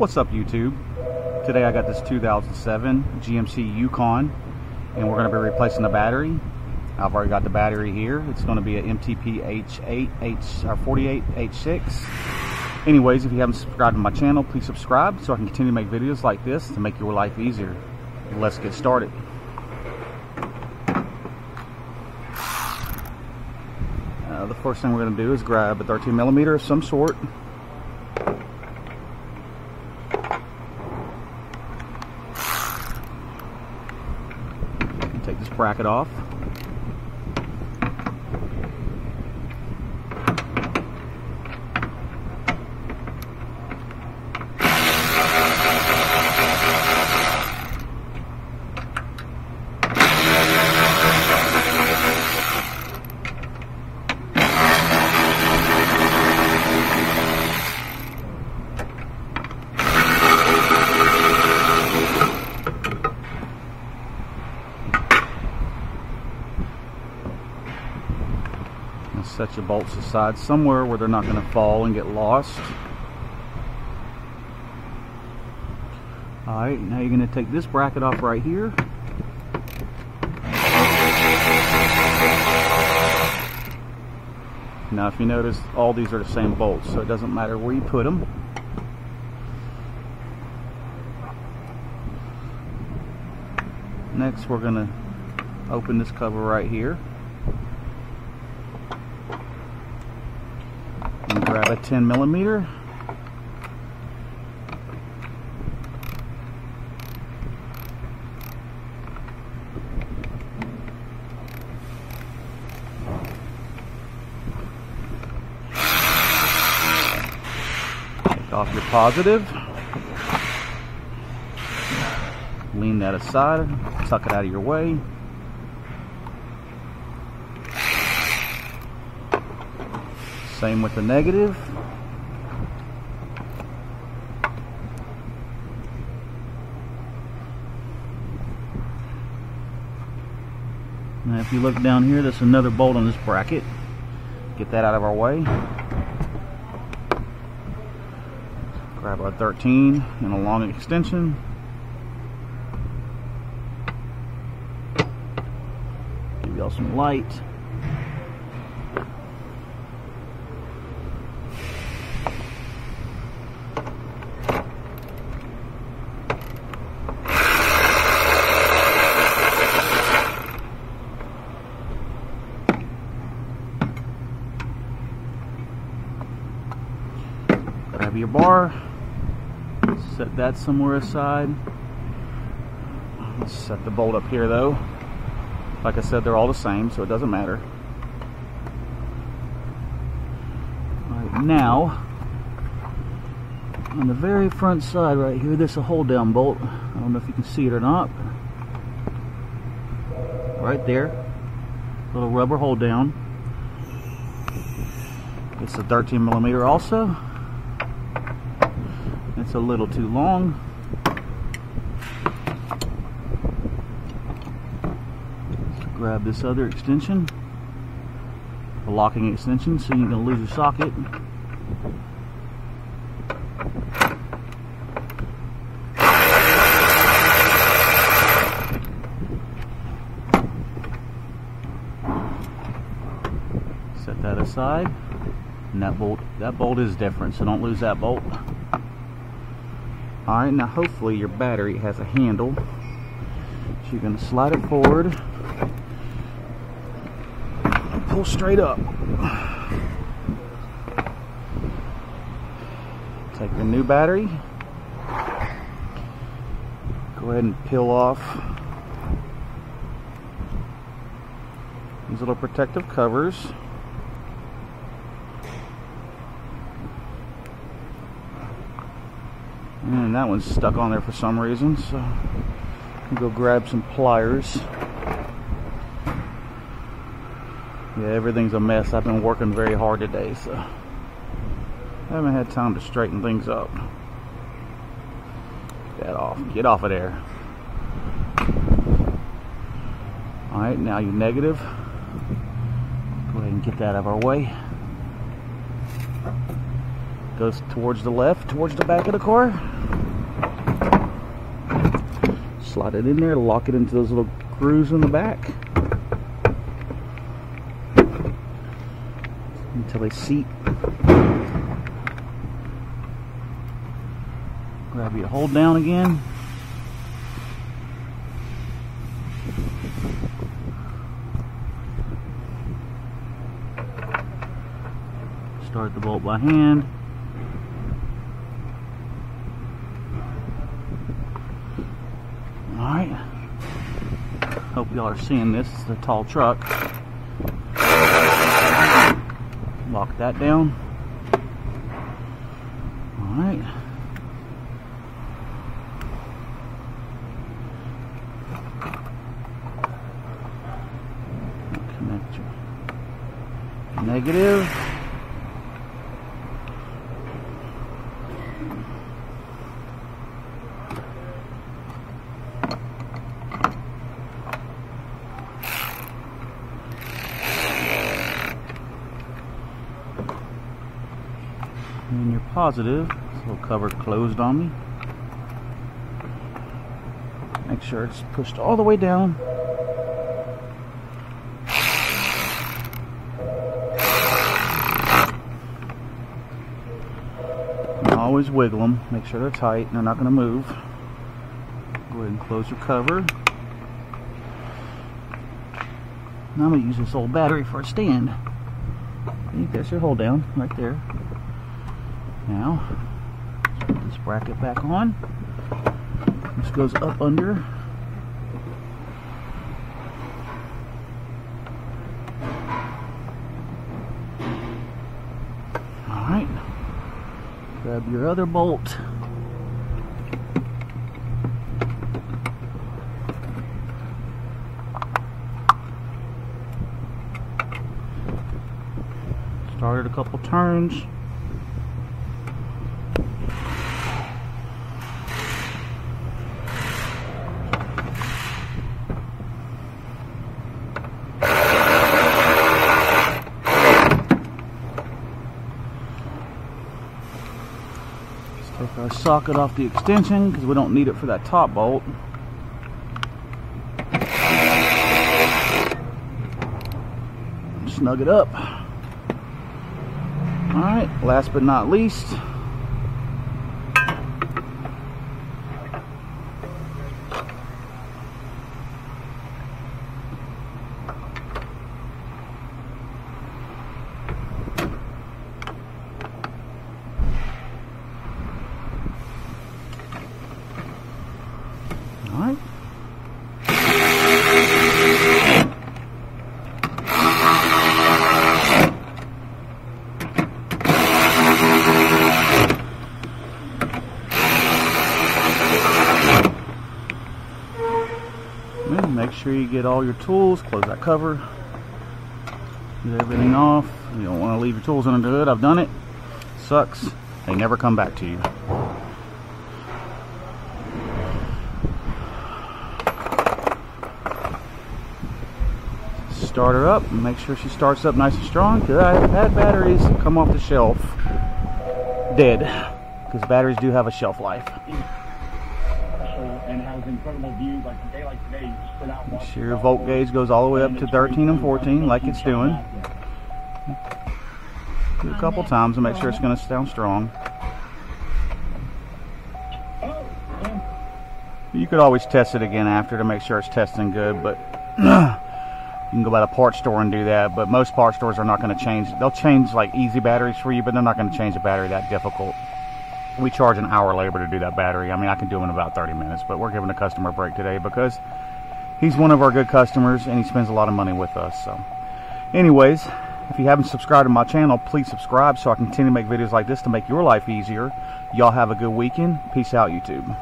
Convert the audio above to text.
What's up YouTube? Today I got this 2007 GMC Yukon and we're going to be replacing the battery. I've already got the battery here. It's going to be an MTP H8 H or 48 H6. Anyways, if you haven't subscribed to my channel, please subscribe so I can continue to make videos like this to make your life easier. Let's get started. Uh, the first thing we're going to do is grab a 13 millimeter of some sort Take this bracket off. Set your bolts aside somewhere where they're not going to fall and get lost. Alright, now you're going to take this bracket off right here. Now if you notice, all these are the same bolts, so it doesn't matter where you put them. Next we're going to open this cover right here. and grab a 10 millimeter. Take off your positive. Lean that aside. Tuck it out of your way Same with the negative. Now if you look down here, there's another bolt on this bracket. Get that out of our way. Grab our 13 and a long extension. Give y'all some light. Grab your bar. Set that somewhere aside. Set the bolt up here though. Like I said they're all the same so it doesn't matter. Right now on the very front side right here there's a hold down bolt. I don't know if you can see it or not. Right there. Little rubber hold down. It's a 13 millimeter also it's a little too long. Let's grab this other extension, a locking extension, so you can lose your socket. Set that aside. And that bolt that bolt is different, so don't lose that bolt. Alright, now hopefully your battery has a handle. So you're going to slide it forward. Pull straight up. Take the new battery. Go ahead and peel off these little protective covers. And that one's stuck on there for some reason, so go grab some pliers. Yeah, everything's a mess. I've been working very hard today, so I haven't had time to straighten things up. Get that off. Get off of there. Alright, now you're negative. Go ahead and get that out of our way. Goes towards the left, towards the back of the car. slide it in there, lock it into those little grooves in the back. Until they seat. Grab your hold down again. Start the bolt by hand. Alright. Hope y'all are seeing this. It's a tall truck. Lock that down. Alright. Connect your negative. and you're positive. This little cover closed on me. Make sure it's pushed all the way down. And always wiggle them make sure they're tight and they're not going to move. Go ahead and close your cover. Now I'm going to use this old battery for a stand. I think there's your hold down right there now, put this bracket back on. This goes up under. Alright. Grab your other bolt. Started a couple turns. Take our socket off the extension because we don't need it for that top bolt. Snug it up. Alright, last but not least, All right. make sure you get all your tools, close that cover, get everything off. You don't want to leave your tools under the hood. I've done it. Sucks. They never come back to you. start her up make sure she starts up nice and strong because I've had batteries come off the shelf dead because batteries do have a shelf life. And has incredible views like a day like today. Make sure your volt gauge goes all the way up to 13 and 14 like it's doing. Do a couple times and make sure it's going to sound strong. You could always test it again after to make sure it's testing good, but you can go by the parts store and do that. But most parts stores are not going to change. They'll change like easy batteries for you, but they're not going to change a battery that difficult. We charge an hour labor to do that battery. I mean, I can do them in about 30 minutes, but we're giving the customer a break today because he's one of our good customers and he spends a lot of money with us. So, anyways, if you haven't subscribed to my channel, please subscribe so I continue to make videos like this to make your life easier. Y'all have a good weekend. Peace out, YouTube.